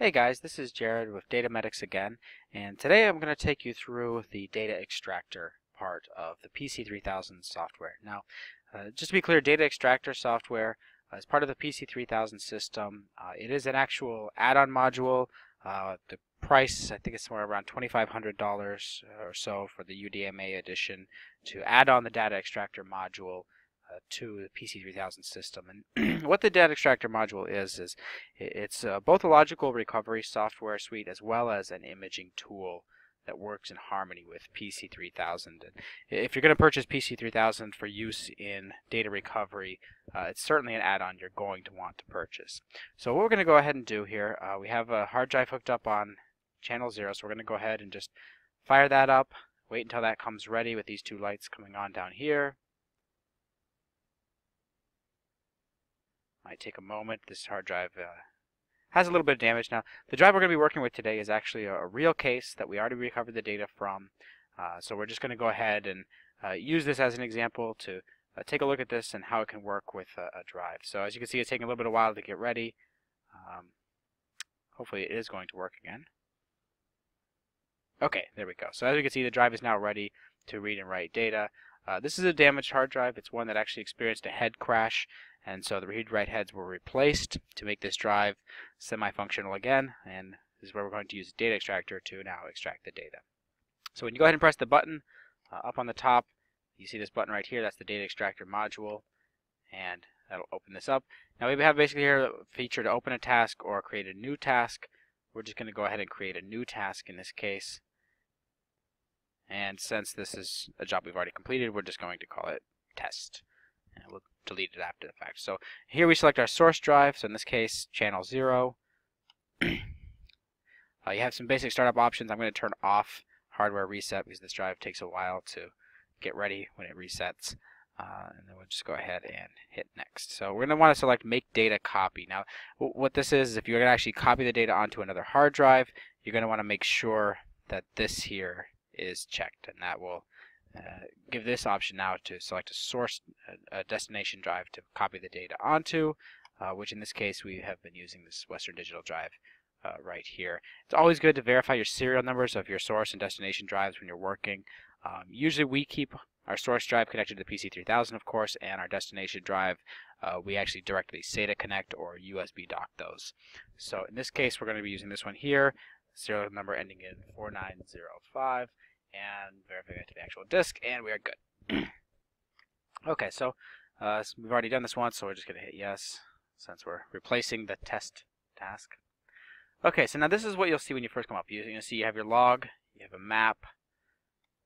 Hey guys, this is Jared with Data Medics again, and today I'm going to take you through the data extractor part of the PC3000 software. Now, uh, just to be clear, data extractor software uh, is part of the PC3000 system. Uh, it is an actual add-on module. Uh, the price, I think it's somewhere around $2,500 or so for the UDMA edition to add on the data extractor module uh, to the PC3000 system. And what the data extractor module is, is it's uh, both a logical recovery software suite as well as an imaging tool that works in harmony with PC3000. And if you're going to purchase PC3000 for use in data recovery, uh, it's certainly an add-on you're going to want to purchase. So what we're going to go ahead and do here, uh, we have a hard drive hooked up on channel 0, so we're going to go ahead and just fire that up, wait until that comes ready with these two lights coming on down here. Might take a moment. This hard drive uh, has a little bit of damage. Now, the drive we're going to be working with today is actually a, real case that we already recovered the data from. Uh, so we're just going to go ahead and uh, use this as an example to uh, take a look at this and how it can work with a, a, drive. So as you can see, it's taking a little bit of while to get ready. Um, hopefully it is going to work again. Okay, there we go. So as you can see, the drive is now ready to read and write data. Uh, this is a damaged hard drive. It's one that actually experienced a head crash and so the read-write heads were replaced to make this drive semi-functional again. And this is where we're going to use data extractor to now extract the data. So when you go ahead and press the button uh, up on the top, you see this button right here. That's the data extractor module. And that'll open this up. Now we have basically here a feature to open a task or create a new task. We're just going to go ahead and create a new task in this case. And since this is a job we've already completed, we're just going to call it test. And we'll delete it after the fact. So here we select our source drive, so in this case, channel 0. uh, you have some basic startup options. I'm going to turn off hardware reset because this drive takes a while to get ready when it resets. Uh, and then we'll just go ahead and hit next. So we're going to want to select make data copy. Now what this is, is if you're going to actually copy the data onto another hard drive, you're going to want to make sure that this here is checked and that will uh, give this option now to select a source a, destination drive to copy the data onto, uh, which in this case we have been using this Western Digital drive uh, right here. It's always good to verify your serial numbers of your source and destination drives when you're working. Um, usually we keep our source drive connected to the PC3000 of course and our destination drive uh, we actually directly SATA connect or USB dock those. So in this case we're going to be using this one here, serial number ending in 4905 and verify to the actual disk, and we are good. okay, so, uh, we've already done this once, so we're just going to hit yes, since we're replacing the test task. Okay, so now this is what you'll see when you first come up. You, will see you have your log, you have a map,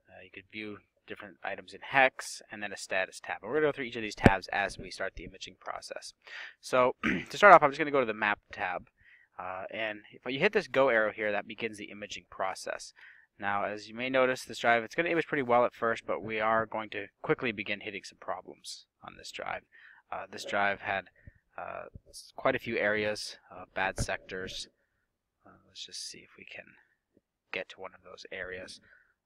uh, you could view different items in hex, and then a status tab. And we're going to go through each of these tabs as we start the imaging process. So to start off, I'm just going to go to the map tab. Uh, and if you hit this go arrow here, that begins the imaging process. Now, as you may notice, this drive, it's going to image pretty well at first, but we are going to quickly begin hitting some problems on this drive. Uh, this drive had uh, quite a few areas, uh, bad sectors. Uh, let's just see if we can get to one of those areas.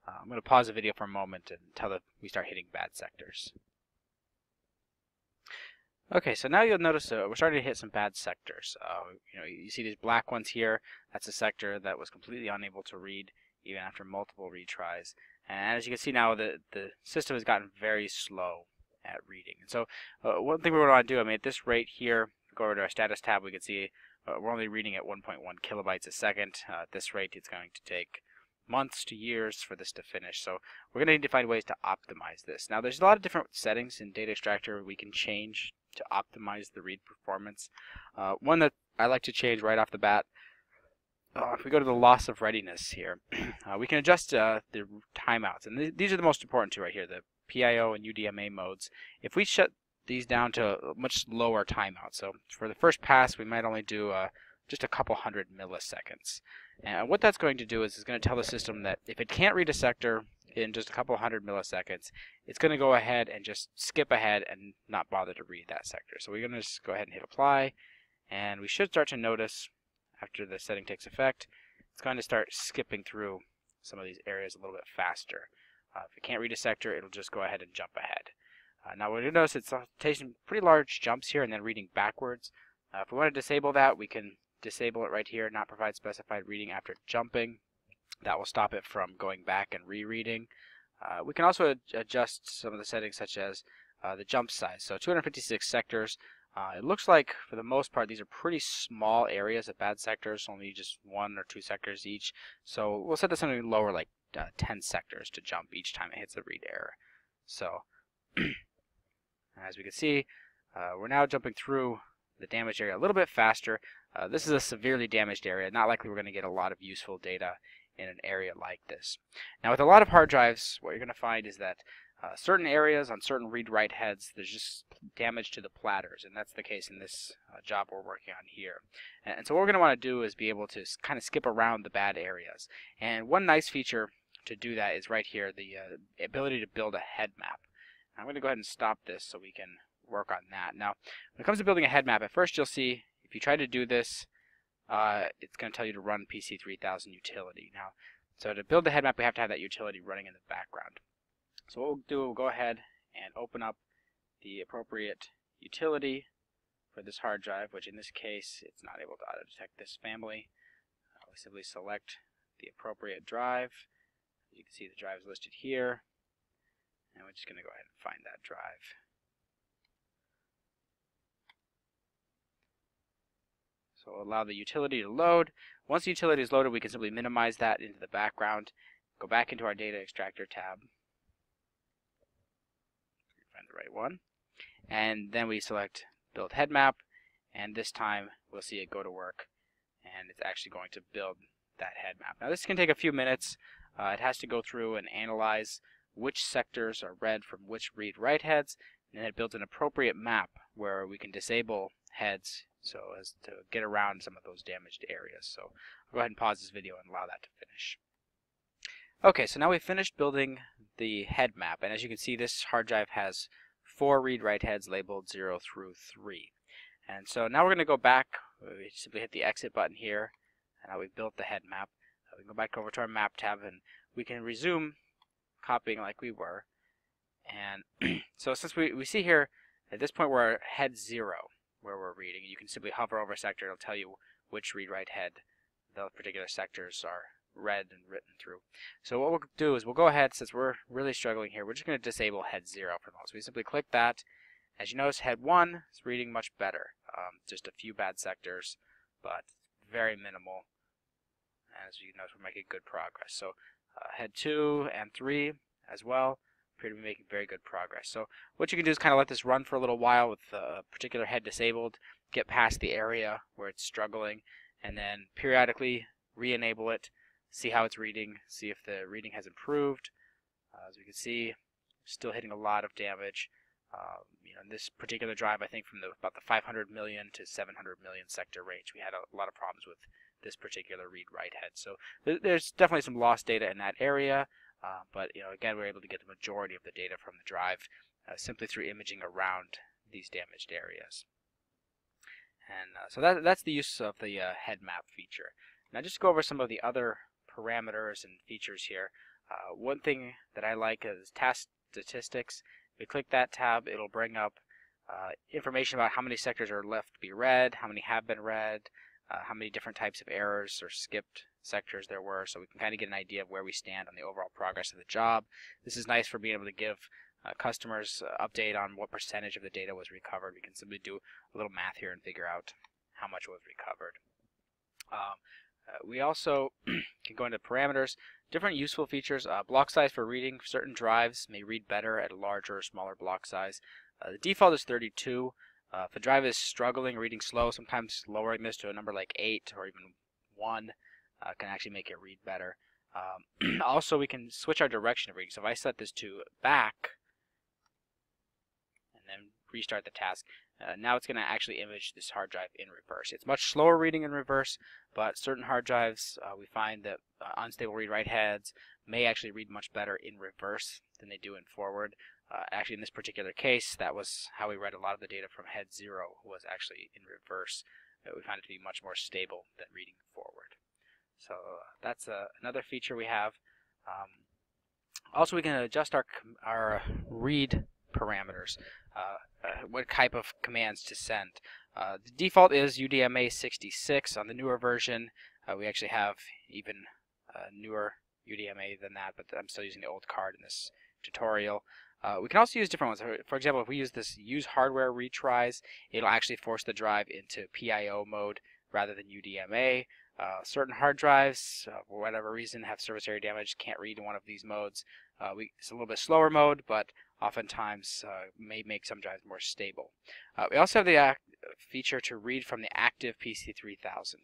Uh, I'm going to pause the video for a moment until we start hitting bad sectors. Okay, so now you'll notice uh, we're starting to hit some bad sectors. you know, you see these black ones here. That's a sector that was completely unable to read even after multiple retries. And as you can see now, the, the system has gotten very slow at reading. And so uh, one thing we want to do, I mean, at this rate here, go over to our status tab, we can see uh, we're only reading at 1.1 kilobytes a second. Uh, at this rate, it's going to take months to years for this to finish. So we're going to need to find ways to optimize this. Now, there's a lot of different settings in Data Extractor we can change to optimize the read performance. Uh, one that I like to change right off the bat uh, if we go to the loss of readiness here, uh, we can adjust uh, the timeouts. And th these are the most important two right here, the PIO and UDMA modes. If we shut these down to much lower timeout, so for the first pass we might only do uh, just a couple hundred milliseconds. And what that's going to do is it's going to tell the system that if it can't read a sector in just a couple hundred milliseconds, it's going to go ahead and just skip ahead and not bother to read that sector. So we're going to just go ahead and hit apply, and we should start to notice after the setting takes effect, it's going to start skipping through some of these areas a little bit faster. Uh, if it can't read a sector, it'll just go ahead and jump ahead. Uh, now, what you notice, it's taking pretty large jumps here and then reading backwards. Uh, if we want to disable that, we can disable it right here, not provide specified reading after jumping. That will stop it from going back and rereading. Uh, we can also ad adjust some of the settings such as uh, the jump size. So 256 sectors. Uh, it looks like for the most part these are pretty small areas of bad sectors, only just one or two sectors each. So we'll set this to something lower like uh, 10 sectors to jump each time it hits the read error. So as we can see, uh, we're now jumping through the damaged area a little bit faster. Uh, this is a severely damaged area. Not likely we're going to get a lot of useful data in an area like this. Now with a lot of hard drives, what you're going to find is that uh, certain areas on certain read-write heads, there's just damage to the platters, and that's the case in this uh, job we're working on here. And, and so what we're going to want to do is be able to kind of skip around the bad areas. And one nice feature to do that is right here, the uh, ability to build a head map. I'm going to go ahead and stop this so we can work on that. Now, when it comes to building a head map, at first you'll see if you try to do this, uh, it's going to tell you to run PC3000 utility. Now, so to build the head map, we have to have that utility running in the background. So what we'll do, we'll go ahead and open up the appropriate utility for this hard drive, which in this case, it's not able to auto-detect this family. Uh, we simply select the appropriate drive. You can see the drive is listed here. And we're just going to go ahead and find that drive. So we'll allow the utility to load. Once the utility is loaded, we can simply minimize that into the background, go back into our data extractor tab, right one, and then we select build head map, and this time we'll see it go to work, and it's actually going to build that head map. Now this can take a few minutes. Uh, it has to go through and analyze which sectors are read from which read-write heads, and then it builds an appropriate map where we can disable heads so as to get around some of those damaged areas. So I'll go ahead and pause this video and allow that to finish. Okay, so now we've finished building the head map, and as you can see, this hard drive has four read-write heads labeled 0 through 3. And so now we're going to go back, uh, we simply hit the exit button here, and now we've built the head map. Uh, we can go back over to our map tab, and we can resume copying like we were. And so since we, we see here, at this point we're head 0 where we're reading. You can simply hover over a sector, it'll tell you which read-write head the particular sectors are read and written through. So what we'll do is we'll go ahead, since we're really struggling here, we're just going to disable head 0 for moment. So we simply click that. As you notice, head 1 is reading much better. Um, just a few bad sectors, but very minimal. As you notice, we're making good progress. So uh, head 2 and 3 as well appear to be making very good progress. So what you can do is kind of let this run for a little while with the particular head disabled, get past the area where it's struggling, and then periodically re-enable it, see how it's reading, see if the reading has improved. Uh, as we can see, still hitting a lot of damage. Um, you know, in this particular drive, I think from the, about the 500 million to 700 million sector range, we had a, a lot of problems with this particular read-write head. So th there's definitely some lost data in that area. Uh, but you know, again, we're able to get the majority of the data from the drive uh, simply through imaging around these damaged areas. And uh, so that, that's the use of the uh, head map feature. Now just go over some of the other parameters and features here. Uh, one thing that I like is task statistics. If we click that tab, it'll bring up uh, information about how many sectors are left to be read, how many have been read, uh, how many different types of errors or skipped sectors there were, so we can kind of get an idea of where we stand on the overall progress of the job. This is nice for being able to give uh, customers update on what percentage of the data was recovered. We can simply do a little math here and figure out how much was recovered. Um, uh, we also can go into parameters, different useful features. Uh, block size for reading. Certain drives may read better at a larger or smaller block size. Uh, the default is 32. Uh, if a drive is struggling, reading slow, sometimes lowering this to a number like 8 or even 1 uh, can actually make it read better. Um, also, we can switch our direction of reading. So if I set this to back and then restart the task, uh, now it's going to actually image this hard drive in reverse. It's much slower reading in reverse, but certain hard drives, uh, we find that uh, unstable read-write heads may actually read much better in reverse than they do in forward. Uh, actually, in this particular case, that was how we read a lot of the data from head 0 was actually in reverse. Uh, we found it to be much more stable than reading forward. So that's uh, another feature we have. Um, also, we can adjust our our read parameters, what type of commands to send. Uh, the default is UDMA 66. On the newer version, uh, we actually have even uh, newer UDMA than that, but I'm still using the old card in this tutorial. Uh, we can also use different ones. For example, if we use this use hardware retries, it'll actually force the drive into PIO mode rather than UDMA. Uh, certain hard drives, uh, for whatever reason, have surface area damage, can't read in one of these modes. Uh, we, it's a little bit slower mode, but oftentimes uh, may make some drives more stable. Uh, we also have the feature to read from the active PC3000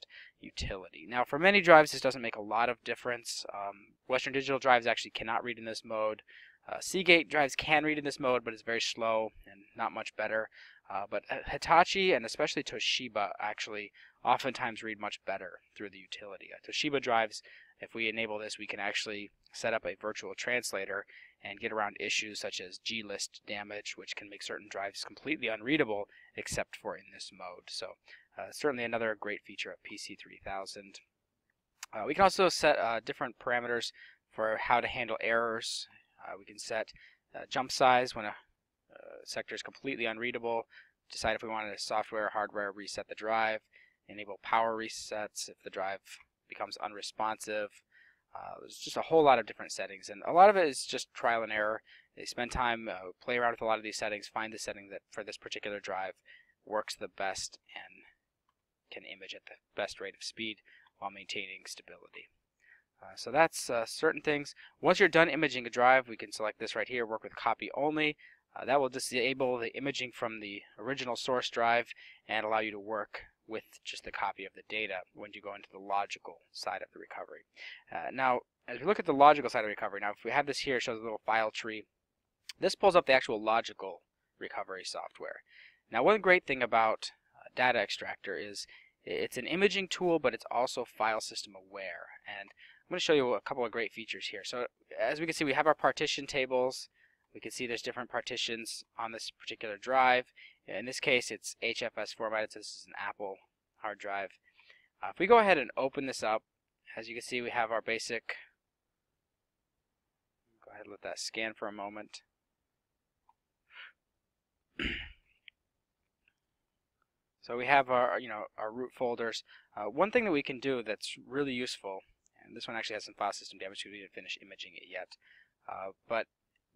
utility. Now, for many drives, this doesn't make a lot of difference. Um, Western Digital drives actually cannot read in this mode. Uh, Seagate drives can read in this mode, but it's very slow and not much better. Uh, but Hitachi and especially Toshiba actually oftentimes read much better through the utility. Uh, Toshiba drives, if we enable this, we can actually set up a virtual translator and get around issues such as glist damage, which can make certain drives completely unreadable except for in this mode. So uh, certainly another great feature of PC3000. Uh, we can also set uh, different parameters for how to handle errors. Uh, we can set uh, jump size when a sector is completely unreadable, decide if we want to software or hardware reset the drive, enable power resets if the drive becomes unresponsive. Uh, there's just a whole lot of different settings, and a lot of it is just trial and error. They spend time, uh, play around with a lot of these settings, find the setting that for this particular drive works the best and can image at the best rate of speed while maintaining stability. Uh, so that's uh, certain things. Once you're done imaging a drive, we can select this right here, work with copy only. Uh, that will disable the imaging from the original source drive and allow you to work with just the copy of the data when you go into the logical side of the recovery. Uh, now, as we look at the logical side of recovery, now if we have this here, it shows a little file tree. This pulls up the actual logical recovery software. Now, one great thing about uh, Data Extractor is it's an imaging tool, but it's also file system aware. And I'm going to show you a couple of great features here. So as we can see, we have our partition tables. We can see there's different partitions on this particular drive. In this case, it's HFS formatted, so this is an Apple hard drive. Uh, if we go ahead and open this up, as you can see, we have our basic. Go ahead and let that scan for a moment. so we have our, you know, our root folders. Uh, one thing that we can do that's really useful, and this one actually has some file system damage because we didn't finish imaging it yet, uh, but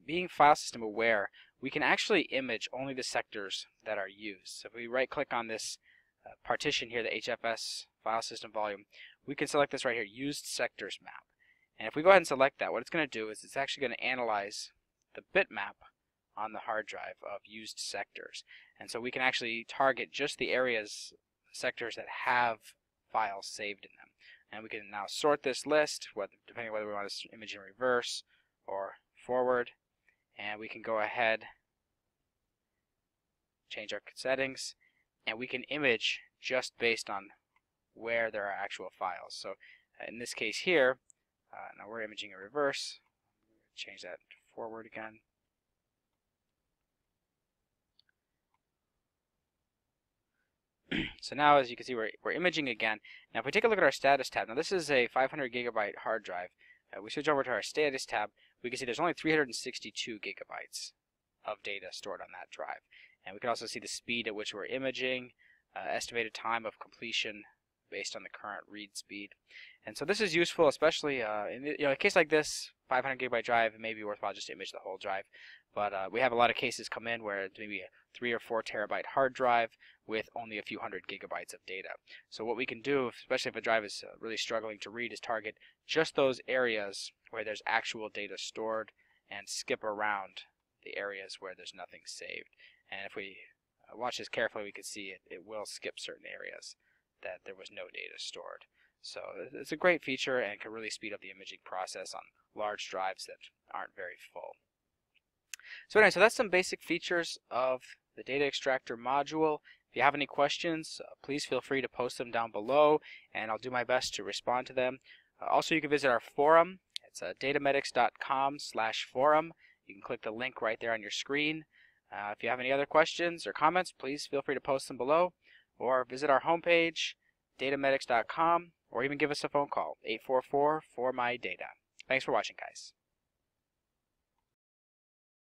being file system aware, we can actually image only the sectors that are used. So if we right click on this uh, partition here, the HFS file system volume, we can select this right here, used sectors map. And if we go ahead and select that, what it's going to do is it's actually going to analyze the bitmap on the hard drive of used sectors. And so we can actually target just the areas, sectors that have files saved in them. And we can now sort this list, depending whether we want to image in reverse or forward and we can go ahead change our settings and we can image just based on where there are actual files. So uh, in this case here uh, now we're imaging in reverse. Change that forward again. So now as you can see we're, we're imaging again. Now if we take a look at our status tab now this is a 500 gigabyte hard drive uh, we switch over to our status tab we can see there's only 362 gigabytes of data stored on that drive. And we can also see the speed at which we're imaging, uh, estimated time of completion based on the current read speed. And so this is useful, especially uh, in you know, a case like this, 500 gigabyte drive, it may be worthwhile just to image the whole drive. But uh, we have a lot of cases come in where it's maybe a three or four terabyte hard drive with only a few hundred gigabytes of data. So what we can do, especially if a drive is uh, really struggling to read, is target just those areas where there's actual data stored and skip around the areas where there's nothing saved. And if we uh, watch this carefully, we can see it, it will skip certain areas that there was no data stored. So it's a great feature and can really speed up the imaging process on large drives that aren't very full. So anyway, so that's some basic features of the data extractor module. If you have any questions, please feel free to post them down below and I'll do my best to respond to them. Uh, also, you can visit our forum it's uh, datamedics.com slash forum. You can click the link right there on your screen. Uh, if you have any other questions or comments, please feel free to post them below or visit our homepage, datamedics.com, or even give us a phone call, 844-4MY-DATA. Thanks for watching, guys.